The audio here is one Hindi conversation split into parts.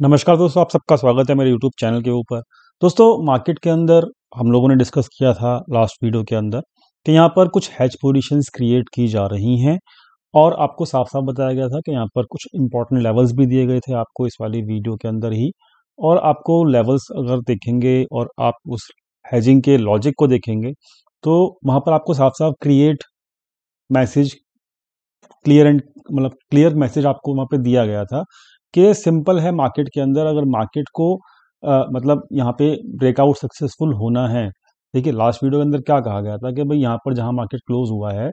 नमस्कार दोस्तों, आप सबका स्वागत है मेरे यूट्यूब चैनल के ऊपर। दोस्तों, मार्केट के अंदर हम लोगों ने डिस्कस किया था लास्ट वीडियो के अंदर कि यहाँ पर कुछ हैच पोजीशंस क्रिएट की जा रही हैं और आपको साफ़ साफ़ बताया गया था कि यहाँ पर कुछ इंपॉर्टेंट लेवल्स भी दिए गए थे आपको इस वाली वीडियो के अंदर ही। और आपको लेवल्स अगर देखेंगे और आप उस हैजिंग के लॉजिक को देखेंगे तो वहाँ पर आपको साफ़ साफ़ क्रिएट मैसेज क्लियर एंड मतलब क्लियर मैसेज आपको वहाँ पे दिया गया था कि सिंपल है मार्केट के अंदर अगर मार्केट को आ, मतलब यहाँ पे ब्रेकआउट सक्सेसफुल होना है। देखिए लास्ट वीडियो के अंदर क्या कहा गया था कि भाई यहाँ पर जहाँ मार्केट क्लोज हुआ है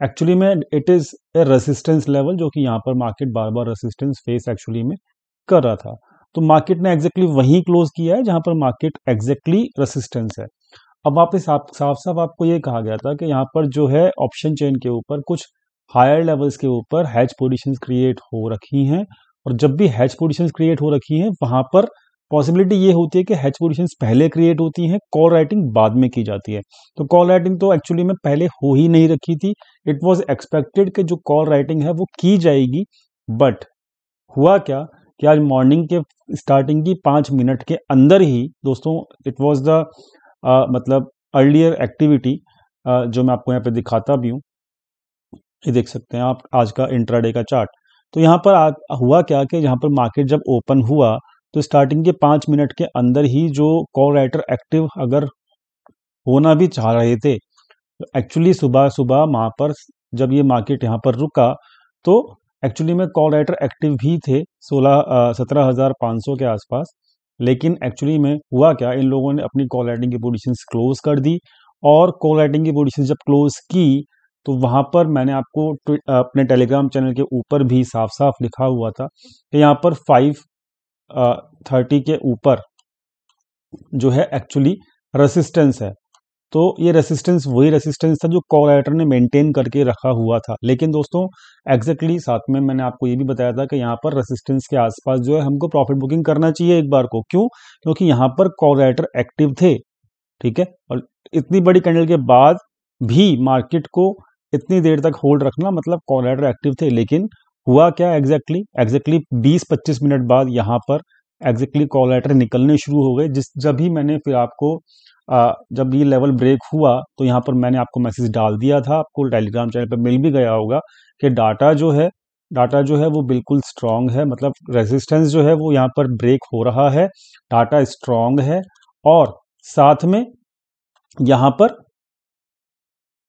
एक्चुअली में it is a resistance level जो कि यहाँ पर मार्केट बार बार रेसिस्टेंस फेस एक्चुअली में कर रहा था। तो मार्केट ने एग्जैक्टली वही क्लोज किया है जहाँ पर मार्केट एग्जैक्टली रेसिस्टेंस है। अब वापस आप साफ़ साफ़ आपको ये कहा गया था कि यहाँ पर जो है ऑप्शन चेन के ऊपर कुछ हायर लेवल्स के ऊपर हैच पोजिशन क्रिएट हो रखी हैं। और जब भी हैच पोजिशन क्रिएट हो रखी है, वहाँ पर पॉसिबिलिटी ये होती है कि हैच पोजिशन पहले क्रिएट होती हैं कॉल राइटिंग बाद में की जाती है। तो कॉल राइटिंग तो एक्चुअली में पहले हो ही नहीं रखी थी। इट वॉज़ एक्सपेक्टेड कि जो कॉल राइटिंग है वो की जाएगी बट हुआ क्या कि आज मॉर्निंग के स्टार्टिंग की पाँच मिनट के अंदर ही, दोस्तों इट वॉज़ द मतलब अर्लियर एक्टिविटी जो मैं आपको यहाँ पे दिखाता भी हूँ। ये देख सकते हैं आप, आज का इंट्राडे का चार्ट तो यहाँ पर आ, हुआ क्या कि यहाँ पर मार्केट जब ओपन हुआ तो स्टार्टिंग के पाँच मिनट के अंदर ही जो कॉल राइटर एक्टिव अगर होना भी चाह रहे थे एक्चुअली सुबह सुबह वहाँ पर जब ये मार्केट यहाँ पर रुका तो एक्चुअली में कॉल राइटर एक्टिव भी थे सोलह सत्रह हज़ार पाँच सौ के आसपास। लेकिन एक्चुअली में हुआ क्या इन लोगों ने अपनी कॉल राइटिंग की पोजिशन क्लोज कर दी और कॉल राइटिंग की पोजिशन जब क्लोज की तो वहाँ पर मैंने आपको अपने टेलीग्राम चैनल के ऊपर भी साफ़ साफ़ लिखा हुआ था कि यहाँ पर फाइव थर्टी के ऊपर जो है एक्चुअली रेसिस्टेंस है। तो ये रेसिस्टेंस वही रेसिस्टेंस था जो कॉल राइटर ने मेंटेन करके रखा हुआ था। लेकिन दोस्तों एग्जैक्टली exactly साथ में मैंने आपको ये भी बताया था कि यहाँ पर रेसिस्टेंस के आसपास जो है हमको प्रॉफिट बुकिंग करना चाहिए एक बार को। क्यों? क्योंकि यहाँ पर कॉल राइटर एक्टिव थे, ठीक है? और इतनी बड़ी कैंडल के बाद भी मार्केट को इतनी देर तक होल्ड रखना मतलब कॉलराइडर एक्टिव थे लेकिन हुआ क्या एग्जैक्टली एग्जैक्टली 20-25 मिनट बाद यहाँ पर एग्जैक्टली कॉलराइटर निकलने शुरू हो गए। जिस जब भी मैंने फिर आपको आ, जब ये लेवल ब्रेक हुआ तो यहाँ पर मैंने आपको मैसेज डाल दिया था। आपको टेलीग्राम चैनल पर मिल भी गया होगा कि डाटा जो है डाटा जो है वो बिल्कुल स्ट्रांग है। मतलब रेजिस्टेंस जो है वो यहाँ पर ब्रेक हो रहा है। डाटा स्ट्रांग है और साथ में यहाँ पर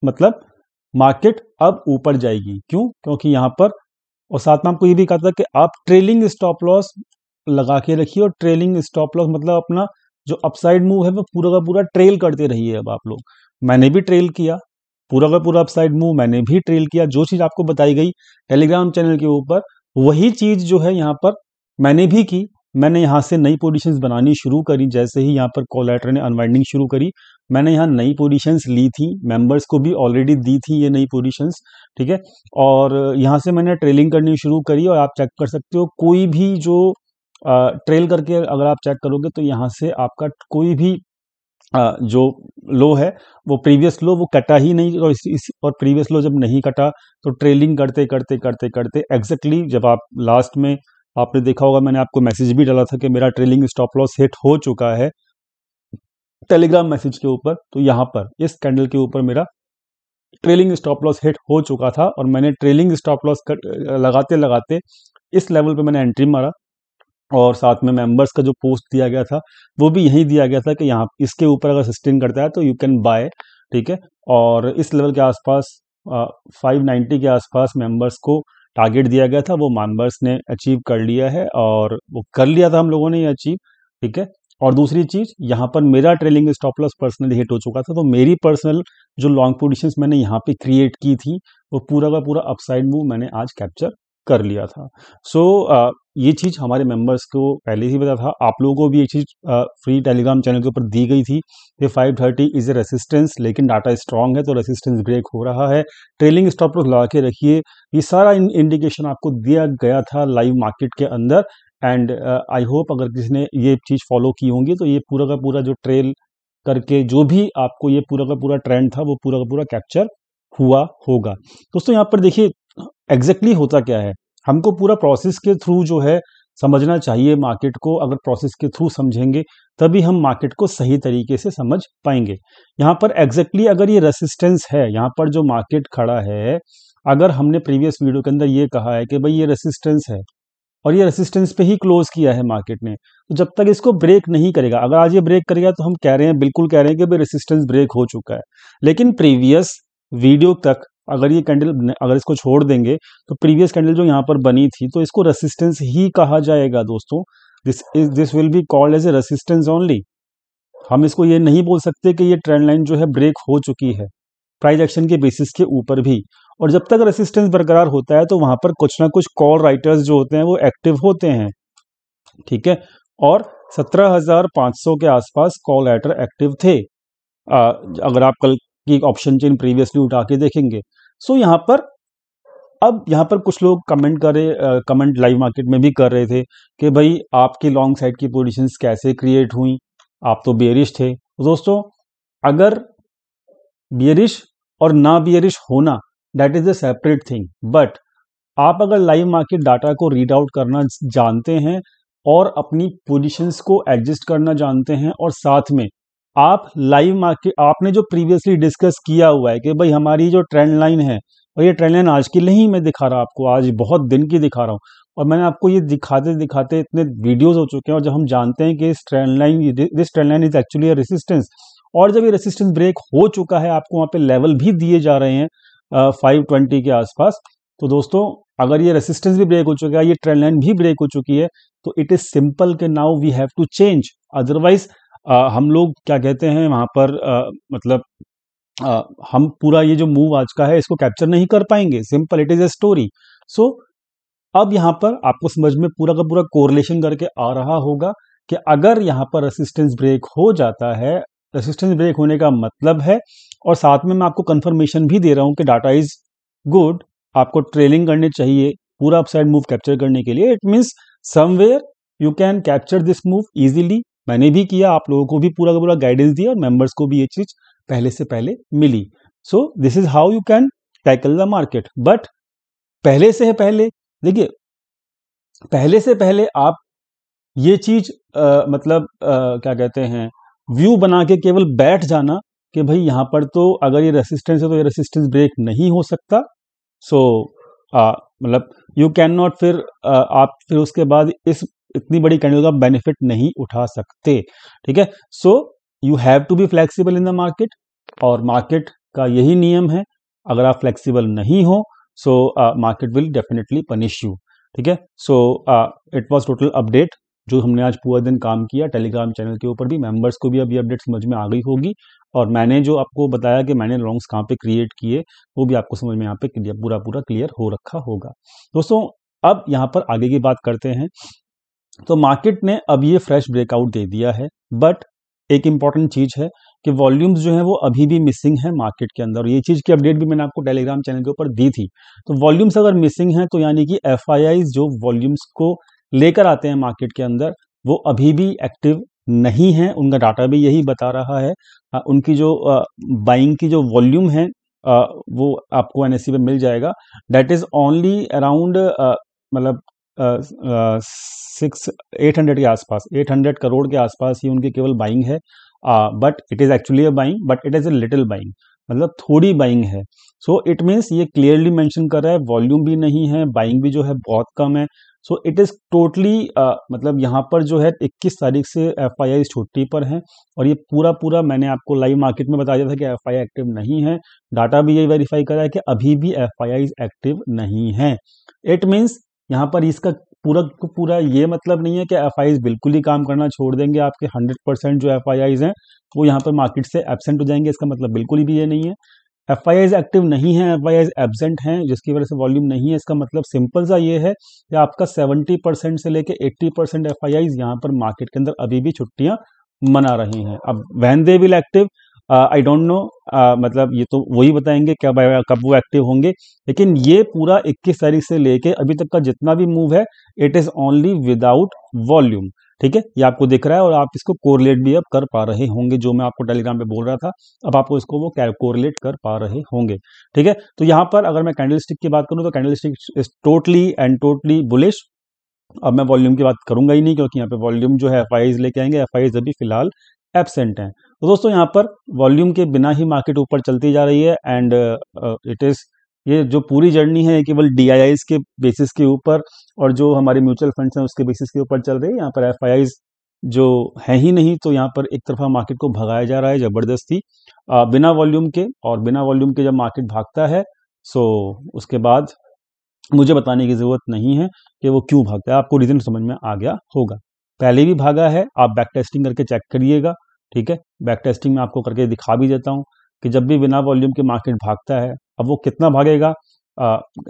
मतलब मार्केट अब ऊपर जाएगी। क्यों? क्योंकि यहाँ पर और साथ में आपको ये भी कहा था कि आप ट्रेलिंग स्टॉप लॉस लगा के रखिए और ट्रेलिंग स्टॉप लॉस मतलब अपना जो अपसाइड मूव है वो पूरा का पूरा ट्रेल करते रहिए अब आप लोग। मैंने भी ट्रेल किया, पूरा का पूरा अपसाइड मूव मैंने भी ट्रेल किया। जो चीज़ आपको बताई गई टेलीग्राम चैनल के ऊपर, वही चीज़ जो है यहाँ पर मैंने भी की। मैंने यहाँ से नई पोजीशंस बनानी शुरू करी जैसे ही यहाँ पर कोलेटर ने अनवाइंडिंग शुरू करी मैंने यहाँ नई पोजीशंस ली थी मेंबर्स को भी ऑलरेडी दी थी ये नई पोजीशंस ठीक है? और यहाँ से मैंने ट्रेलिंग करनी शुरू करी और आप चेक कर सकते हो कोई भी जो ट्रेल करके अगर आप चेक करोगे तो यहाँ से आपका कोई भी आ, जो लो है वो प्रीवियस लो वो कटा ही नहीं और इस, इस और प्रीवियस लो जब नहीं कटा तो ट्रेलिंग करते करते करते करते एग्जैक्टली exactly जब आप लास्ट में आपने देखा होगा, मैंने आपको मैसेज भी डाला था कि मेरा ट्रेलिंग स्टॉप लॉस हिट हो चुका है टेलीग्राम मैसेज के ऊपर तो यहाँ पर, इस कैंडल के ऊपर मेरा ट्रेलिंग स्टॉप लॉस हिट हो चुका था और मैंने ट्रेलिंग स्टॉप लॉस लगाते लगाते इस लेवल पे मैंने एंट्री मारा और साथ में मेंबर्स का जो पोस्ट दिया गया था, वो भी यही दिया गया था कि यहाँ, इसके ऊपर अगर सस्टेन करता है तो यू कैन बाय ठीक है? और इस लेवल के आसपास फाइव नाइन्टी के आसपास मेंबर्स को टारगेट दिया गया था, वो मानबर्स ने अचीव कर लिया है और वो कर लिया था हम लोगों ने अचीव ठीक है? और दूसरी चीज़, यहाँ पर मेरा trailing stop loss personally hit हो चुका था तो मेरी पर्सनल जो लॉन्ग पोजिशन मैंने यहाँ पे क्रिएट की थी, वो पूरा का पूरा अपसाइड मूव मैंने आज कैप्चर कर लिया था। सो so, ये चीज़ हमारे मेंबर्स को पहले ही पता था। आप लोगों को भी एक चीज़ फ्री टेलीग्राम चैनल के ऊपर दी गई थी कि 530 इज़ ए रेसिस्टेंस लेकिन डाटा स्ट्रांग है तो रेसिस्टेंस ब्रेक हो रहा है। ट्रेलिंग स्टॉप लॉस लगा के रखिए। ये सारा इंडिकेशन आपको दिया गया था लाइव मार्केट के अंदर। एंड आई होप अगर किसी ने ये चीज़ फॉलो की होंगी तो ये पूरा का पूरा जो ट्रेल करके जो भी आपको ये पूरा का पूरा ट्रेंड था वो पूरा का पूरा कैप्चर हुआ होगा। दोस्तों यहाँ पर देखिए एग्जैक्टली होता क्या है? हमको पूरा प्रोसेस के थ्रू जो है, समझना चाहिए मार्केट को। अगर प्रोसेस के थ्रू समझेंगे, तभी हम मार्केट को सही तरीके से समझ पाएँगे। यहाँ पर एग्जैक्टली exactly अगर ये रेसिस्टेंस है, यहाँ पर जो मार्केट खड़ा है, अगर हमने प्रीवियस वीडियो के अंदर ये कहा है कि भाई ये रेसिस्टेंस है, और ये रेसिस्टेंस पे ही क्लोज किया है मार्केट ने तो जब तक इसको ब्रेक नहीं करेगा, अगर आज ये ब्रेक करेगा तो हम कह रहे हैं, बिल्कुल कह रहे हैं कि भाई रेसिस्टेंस ब्रेक हो चुका है। लेकिन प्रीवियस वीडियो तक अगर ये कैंडल अगर इसको छोड़ देंगे तो प्रीवियस कैंडल जो यहाँ पर बनी थी तो इसको रेसिस्टेंस ही कहा जाएगा दोस्तों। This is this will be called as a resistance only हम इसको ये नहीं बोल सकते कि ये ट्रेंड लाइन जो है ब्रेक हो चुकी है प्राइस एक्शन के बेसिस के ऊपर भी। और जब तक रेसिस्टेंस बरकरार होता है तो वहाँ पर कुछ ना कुछ कॉल राइटर्स जो होते हैं वो एक्टिव होते हैं। ठीक है? और 17,500 के आसपास कॉल राइटर एक्टिव थे। आ, अगर आप कल की ऑप्शन चेन प्रीवियसली उठा के देखेंगे सो यहाँ पर, अब यहाँ पर कुछ लोग कमेंट कर रहे कमेंट लाइव मार्केट में भी कर रहे थे कि भाई आपकी लॉन्ग साइड की पोजीशंस कैसे क्रिएट हुई? आप तो बियरिश थे। तो दोस्तों, अगर बियरिश और ना बियरिश होना that is a separate thing but आप अगर लाइव मार्केट डाटा को रीड आउट करना जानते हैं और अपनी पोजीशंस को एडजस्ट करना जानते हैं और साथ में आप लाइव मार्केट आपने जो प्रीवियसली डिस्कस किया हुआ है कि भाई हमारी जो ट्रेंड लाइन है, और ये ट्रेंड लाइन आज की नहीं मैं दिखा रहा आपको, आज बहुत दिन की दिखा रहा हूँ। और मैंने आपको ये दिखाते दिखाते इतने वीडियोस हो चुके हैं, और जब हम जानते हैं कि इस trend line this trend line is actually a resistance और जब ये रेसिस्टेंस ब्रेक हो चुका है, आपको वहाँ पे लेवल भी दिए जा रहे हैं फाइव ट्वेंटी के आसपास तो दोस्तों, अगर ये रेसिस्टेंस भी ब्रेक हो चुका है, ये ट्रेंड लाइन भी ब्रेक हो चुकी है तो इट इज़ सिंपल के now we have to change otherwise हम लोग क्या कहते हैं वहाँ पर आ, मतलब आ, हम पूरा ये जो मूव आज का है इसको कैप्चर नहीं कर पाएँगे। Simple it is a story so अब यहाँ पर आपको समझ में पूरा का पूरा कोरिलेशन करके आ रहा होगा कि अगर यहाँ पर रेसिस्टेंस ब्रेक हो जाता है रेसिस्टेंस ब्रेक होने का मतलब है और साथ में मैं आपको कंफर्मेशन भी दे रहा हूँ कि डाटा इज़ गुड आपको ट्रेलिंग करने चाहिए पूरा अपसाइड मूव कैप्चर करने के लिए it means somewhere you can capture this move easily मैंने भी किया आप लोगों को भी पूरा का पूरा गाइडेंस दिया और मेंबर्स को भी ये चीज़ पहले से पहले मिली। So this is how you can tackle the market but पहले से है पहले देखिए पहले से पहले आप ये चीज़ आ, मतलब आ, क्या कहते हैं व्यू बना के केवल बैठ जाना कि भाई यहाँ पर तो अगर ये रेसिस्टेंस है तो ये रेसिस्टेंस ब्रेक नहीं हो सकता। सो so, मतलब यू कैन नॉट फिर आ, आप फिर उसके बाद इस इतनी बड़ी कैंडल का बेनिफिट नहीं उठा सकते, ठीक है? So you have to be flexible in the market और मार्केट का यही नियम है, अगर आप फ्लेक्सिबल नहीं हो so market will definitely punish you ठीक है? So it was total update जो हमने आज पूरा दिन काम किया टेलीग्राम चैनल के ऊपर भी मेंबर्स को भी अभी अपडेट समझ में आ गई होगी और मैंने जो आपको बताया कि मैंने लॉन्ग्स कहाँ पे क्रिएट किए, वो भी आपको समझ में यहाँ पे पूरा पूरा क्लियर हो रखा होगा। दोस्तों, अब यहाँ पर आगे की बात करते हैं। तो मार्केट ने अब ये फ्रेश ब्रेकआउट दे दिया है बट एक इंपॉर्टेंट चीज़ है कि वॉल्यूम्स जो है वो अभी भी मिसिंग है मार्केट के अंदर ये चीज़ की अपडेट भी मैंने आपको टेलीग्राम चैनल के ऊपर दी थी। तो वॉल्यूम्स अगर मिसिंग है तो यानी कि एफ़ जो वॉल्यूम्स को लेकर आते हैं मार्केट के अंदर वो अभी भी एक्टिव नहीं है। उनका डाटा भी यही बता रहा है। आ, उनकी जो बाइंग की जो वॉल्यूम है आ, वो आपको एन पे मिल जाएगा। दैट इज़ ओनली अराउंड मतलब सिक्स एट हंड्रेड के आसपास एट हंड्रेड करोड़ के आसपास ही उनकी केवल बाइंग है। But it is actually a buying but it is a little buying मतलब थोड़ी बाइंग है। सो इट मीन्स ये क्लियरली मेंशन कर रहा है वॉल्यूम भी नहीं है बाइंग भी जो है बहुत कम है। सो इट इज़ टोटली मतलब यहाँ पर जो है 21 तारीख से एफ़ आई आई छुट्टी पर है और ये पूरा पूरा मैंने आपको लाइव मार्केट में बताया था कि एफ़ आई एक्टिव नहीं है। डाटा भी यही वेरीफाई करा है कि अभी भी एफ़ आई आई एक्टिव नहीं है। इट मीन्स यहाँ पर इसका पूरा पूरा ये मतलब नहीं है कि एफ़ बिल्कुल ही काम करना छोड़ देंगे, आपके हंड्रेड परसेंट जो एफ़ हैं, वो यहाँ पर मार्केट से एबसेंट हो जाएँगे, इसका मतलब बिल्कुल भी ये नहीं है। एफ़ एक्टिव नहीं है एफ़ एबसेंट हैं, जिसकी वजह से वॉल्यूम नहीं है, इसका मतलब सिंपल सा ये है कि आपका 70 परसेंट से लेके 80 परसेंट एफ़ आई यहाँ पर मार्केट के अंदर अभी भी छुट्टियाँ मना रही हैं। अब when they will active I don't know मतलब ये तो वही बताएँगे कब कब वो एक्टिव होंगे। लेकिन ये पूरा 21 तारीख से लेके अभी तक का जितना भी मूव है it is only without volume ठीक है? ये आपको दिख रहा है और आप इसको कोरिलेट भी अब कर पा रहे होंगे, जो मैं आपको टेलीग्राम पे बोल रहा था। अब आपको इसको वो कोरिलेट कर पा रहे होंगे। ठीक है? तो यहाँ पर अगर मैं कैंडल स्टिक की बात करूँ तो candlestick is totally and totally bullish अब मैं वॉल्यूम की बात करूँगा ही नहीं, क्योंकि यहाँ पे वॉल्यूम जो है एफ़ लेके आएँगे। एफ़ अभी फ़िलहाल एबसेंट हैं। तो दोस्तों, यहाँ पर वॉल्यूम के बिना ही मार्केट ऊपर चलती जा रही है एंड इट इज़ ये जो पूरी जर्नी है केवल डी के बेसिस के ऊपर और जो हमारे म्यूचुअल फंड्स हैं, उसके बेसिस के ऊपर चल रही है। यहाँ पर एफ़ जो है ही नहीं तो यहाँ पर एक तरफा मार्केट को भगाया जा रहा है ज़बरदस्ती। बिना वॉल्यूम के और बिना वॉल्यूम के जब मार्केट भागता है सो उसके बाद मुझे बताने की ज़रूरत नहीं है कि वो क्यों भागता है। आपको रीज़न समझ में आ गया होगा। पहले भी भागा है, आप बैक टेस्टिंग करके चेक करिएगा। ठीक है? बैक टेस्टिंग में आपको करके दिखा भी देता हूँ कि जब भी बिना वॉल्यूम के मार्केट भागता है, अब वो कितना भागेगा?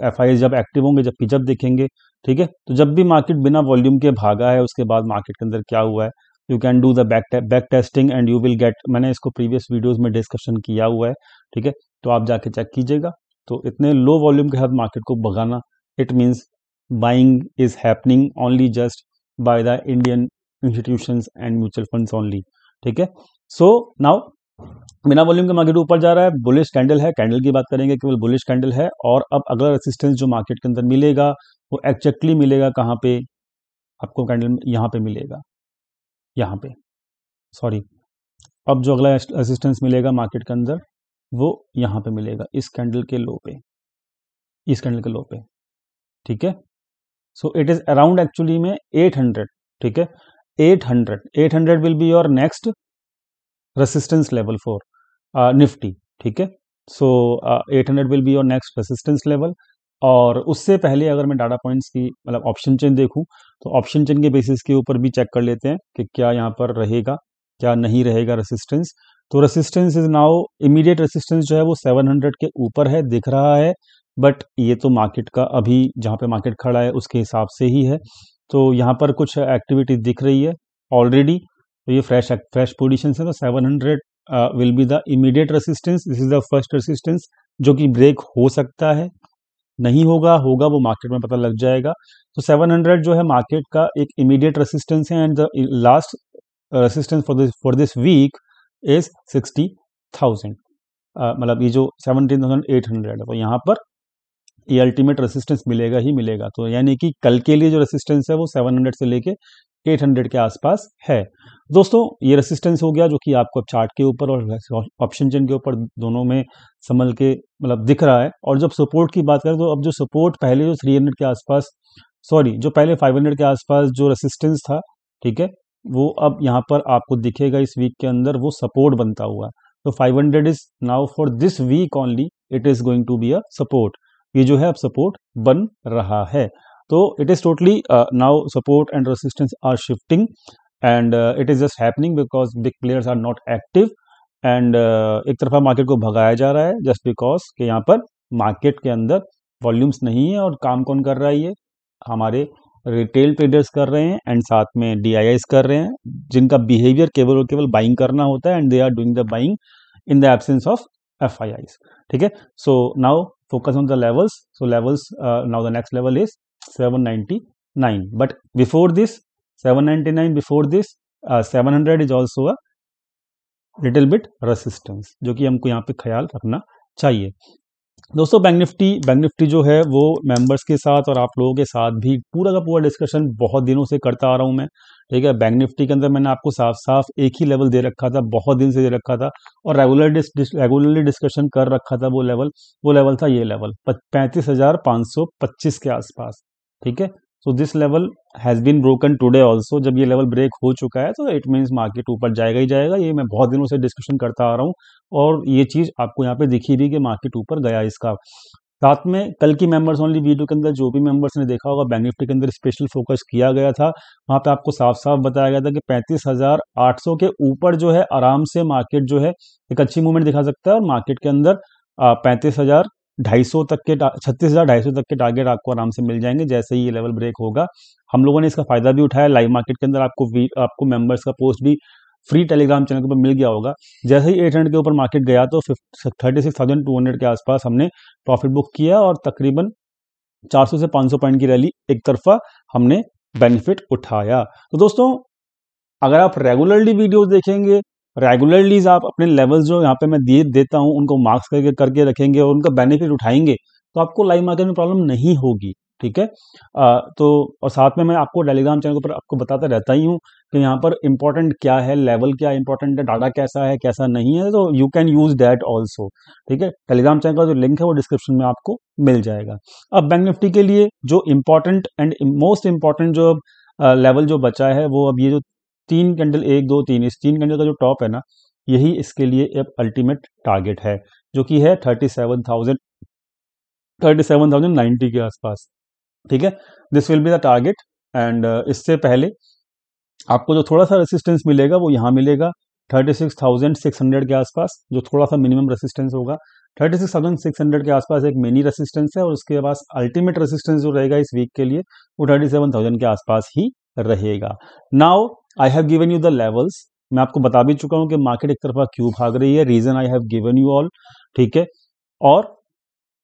एफ़ आई जब एक्टिव होंगे, जब देखेंगे, ठीक है? तो जब भी मार्केट बिना वॉल्यूम के भागा है, उसके बाद मार्केट के अंदर क्या हुआ है? You can do the back back testing and you will get मैंने इसको प्रीवियस वीडियोस में डिस्कशन किया हुआ है, ठीक है? तो आप जाके चेक कीजिएगा। तो इतने लो वॉल्यूम के साथ मार्केट को भगाना it means buying is happening only just by the Indian institution and mutual funds only ठीक है? सो नाउ बिना वॉल्यूम के मार्केट ऊपर जा रहा है बुलिश कैंडल है कैंडल की बात करेंगे, केवल बुलिश कैंडल है, और अब अगला रेसिस्टेंस जो मार्केट के अंदर मिलेगा, वो एक्जैक्टली मिलेगा कहाँ पे? आपको कैंडल यहाँ पे मिलेगा। यहाँ पे। सॉरी अब जो अगला रेसिस्टेंस मिलेगा मार्केट के अंदर, वो यहाँ पे मिलेगा, इस कैंडल के लो पे। इस कैंडल के लो पे। ठीक है? So it is around actually में 800 ठीक है? 800 800 will be your next resistance level for Nifty ठीक है? So eight hundred will be your next resistance level और उससे पहले अगर मैं डाटा पॉइंट्स की मतलब ऑप्शन चेन देखूँ तो ऑप्शन चेन के बेसिस के ऊपर भी चेक कर लेते हैं कि क्या यहाँ पर रहेगा, क्या नहीं रहेगा रेसिस्टेंस तो resistance is now immediate resistance जो है वो 700 के ऊपर है, दिख रहा है बट ये तो मार्केट का अभी जहाँ पे मार्केट खड़ा है, उसके हिसाब से ही है। तो यहाँ पर कुछ एक्टिविटी दिख रही है ऑलरेडी तो ये फ्रेश फ्रेश पोजिशन है तो 700 will be the immediate resistance this is the first resistance जो कि ब्रेक हो सकता है। नहीं होगा होगा वो मार्केट में पता लग जाएगा। तो 700 जो है मार्केट का एक इमीडिएट रेसिस्टेंस है and the last resistance for this for this week is sixty thousand मतलब ये जो सेवनटीन थाउज़ेंड एट हंड्रेड है तो यहाँ पर ये अल्टीमेट रेसिस्टेंस मिलेगा ही मिलेगा। तो यानी कि कल के लिए जो रेसिस्टेंस है वो 700 से लेके 800 के आसपास है। दोस्तों, ये रेसिस्टेंस हो गया जो कि आपको चार्ट के ऊपर और ऑप्शन चेन के ऊपर दोनों में संभल के मतलब दिख रहा है। और जब सपोर्ट की बात करें तो अब जो सपोर्ट पहले जो 300 के आसपास सॉरी जो पहले 500 के आसपास जो रेसिस्टेंस था, ठीक है, वो अब यहाँ पर आपको दिखेगा इस वीक के अंदर, वो सपोर्ट बनता हुआ। तो 500 is now for this week only it is going to be a support ये जो है अब सपोर्ट बन रहा है। तो it is totally now support and resistance are shifting and it is just happening because big players are not active and एक तरफा मार्केट को भगाया जा रहा है जस्ट बिकॉज़ कि यहाँ पर मार्केट के अंदर वॉल्यूम्स नहीं है और काम कौन कर रहा है ये? हमारे रिटेल ट्रेडर्स कर रहे हैं एंड साथ में डी कर रहे हैं जिनका बिहेवियर केवल और केवल बाइंग करना होता है and they are doing the buying in the absence of F ठीक है? So now focus on the levels so levels uh, now the next level is 799 but before this 799 before this uh, 700 is also a little bit resistance जो कि हमको यहाँ पे ख्याल रखना चाहिए दोस्तों बैंक निफ्टी बैंक निफ्टी जो है वो मेंबर्स के साथ और आप लोगों के साथ भी पूरा का पूरा डिस्कशन बहुत दिनों से करता आ रहा हूँ मैं ठीक है बैंक निफ्टी के अंदर मैंने आपको साफ़ साफ़ एक ही लेवल दे रखा था बहुत दिन से दे रखा था और रेगुलर डिस, रेगुलरली डिस्कशन कर रखा था वो लेवल वो लेवल था ये लेवल पैंतीस हज़ार पाँच सौ पच्चीस के आसपास ठीक है? So this level has been broken today also जब ये लेवल ब्रेक हो चुका है तो इट मीन्स मार्केट ऊपर जाएगा ही जाएगा ये मैं बहुत दिनों से डिस्कशन करता आ रहा हूँ और ये चीज़ आपको यहाँ पे दिखी भी कि मार्केट ऊपर गया इसका। साथ में कल की मेंबर्स ओनली वीडियो के अंदर जो भी मेंबर्स ने देखा होगा बैंक निफ्टी के अंदर स्पेशल फोकस किया गया था। वहाँ पे आपको साफ़ साफ़ बताया गया था कि पैंतीस हज़ार आठ सौ के ऊपर जो है, आराम से मार्केट जो है, एक अच्छी मूवमेंट दिखा सकता है और मार्केट के अंदर पैंतीस हज़ार ढाई सौ तक के छत्तीस हज़ार ढाई सौ तक के टारगेट आपको आराम से मिल जाएँगे, जैसे ही ये लेवल ब्रेक होगा। हम लोगों ने इसका फ़ायदा भी उठाया लाइव मार्केट के अंदर आपको आपको मेंबर्स का पोस्ट भी फ्री टेलीग्राम चैनल के ऊपर मिल गया होगा। जैसे ही एट हंड्रेड के ऊपर मार्केट गया तो thirty six thousand two hundred के आसपास हमने प्रॉफिट बुक किया और तकरीबन 400 से 500 पॉइंट की रैली एक तरफा हमने बेनिफिट उठाया। तो दोस्तों, अगर आप रेगुलरली वीडियोस देखेंगे, रेगुलरली आप अपने लेवल्स जो यहाँ पे मैं दिए देता हूँ, उनको मार्क्स करके करके रखेंगे और उनका बेनिफिट उठाएँगे तो आपको लाइव मार्केट में प्रॉब्लम नहीं होगी। ठीक है? आ, तो और साथ में मैं आपको टेलीग्राम चैनल पर आपको बताता रहता ही हूँ कि यहाँ पर इंपॉर्टेंट क्या है लेवल क्या इंपॉर्टेंट है डाटा कैसा है कैसा नहीं है तो you can use that also ठीक है? टेलीग्राम चैनल का जो लिंक है वो डिस्क्रिप्शन में आपको मिल जाएगा। अब बैंक निफ्टी के लिए जो इंपॉर्टेंट एंड मोस्ट इंपॉर्टेंट जो लेवल जो बचा है वो अब ये जो तीन कैंडल एक दो तीन इस तीन कैंडल का जो टॉप है ना यही इसके लिए एक अल्टीमेट टारगेट है जो कि है thirty seven thousand thirty seven thousand ninety के आसपास। ठीक है? This will be the target and इससे पहले आपको जो थोड़ा सा रेसिस्टेंस मिलेगा, वो यहाँ मिलेगा thirty six thousand six hundred के आसपास, जो थोड़ा सा मिनिमम रेसिस्टेंस होगा। Thirty six thousand six hundred के आसपास एक मिनी रेसिस्टेंस है और उसके पास अल्टीमेट रेसिस्टेंस जो रहेगा इस वीक के लिए, वो थर्टी सेवन थाउज़ेंड के आसपास ही रहेगा। Now I have given you the levels मैं आपको बता भी चुका हूँ कि मार्केट एक तरफा क्यों भाग रही है। Reason I have given you all ठीक है? और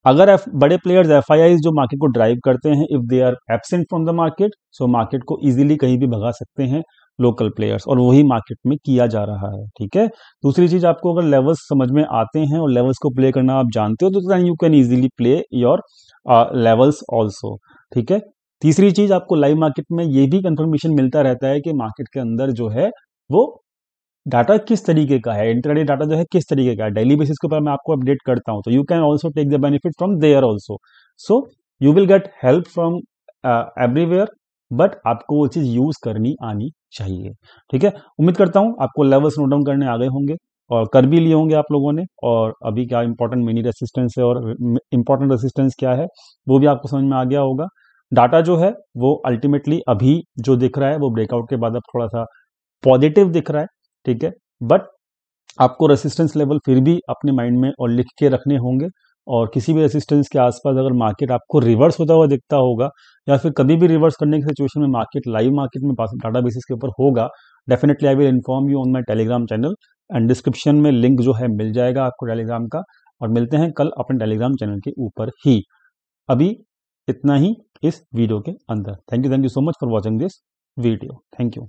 अगर एफ़, बड़े प्लेयर्स एफ़ जो मार्केट को ड्राइव करते हैं if they are absent from the market so market को इजीली कहीं भी भगा सकते हैं लोकल प्लेयर्स और वही मार्केट में किया जा रहा है ठीक है? दूसरी चीज़ आपको अगर लेवल्स समझ में आते हैं और लेवल्स को प्ले करना आप जानते हो तो you can easily play your levels also ठीक है? तीसरी चीज़ आपको लाइव मार्केट में ये भी कंफर्मेशन मिलता रहता है कि मार्केट के अंदर जो है वो डाटा किस तरीके का है इंटरडे डाटा जो है किस तरीके का है? डेली बेसिस के ऊपर मैं आपको अपडेट करता हूँ। तो you can also take the benefit from there also so you will get help from everywhere but आपको वो चीज़ यूज़ करनी आनी चाहिए। ठीक है? उम्मीद करता हूँ आपको लेवल्स नोट डाउन करने आ गए होंगे, और कर भी लिए होंगे आप लोगों ने, और अभी क्या इंपॉर्टेंट मिनी रेसिस्टेंस है, और इंपॉर्टेंट रेसिस्टेंस क्या है, वो भी आपको समझ में आ गया होगा। डाटा जो है, वो अल्टीमेटली अभी जो दिख रहा है, वो ब्रेकआउट के बाद अब थोड़ा सा पॉजिटिव दिख रहा है। ठीक है? बट आपको रेसिस्टेंस लेवल फिर भी अपने माइंड में और लिख के रखने होंगे और किसी भी रेसिस्टेंस के आसपास अगर मार्केट आपको रिवर्स होता हुआ दिखता होगा या फिर कभी भी रिवर्स करने की सिचुएशन में मार्केट लाइव मार्केट में डाटा बेसिस के ऊपर होगा definitely I will inform you on my Telegram channel and description में लिंक जो है मिल जाएगा आपको टेलीग्राम का और मिलते हैं कल अपने टेलीग्राम चैनल के ऊपर ही। अभी इतना ही इस वीडियो के अंदर। Thank you thank you so much for watching this video thank you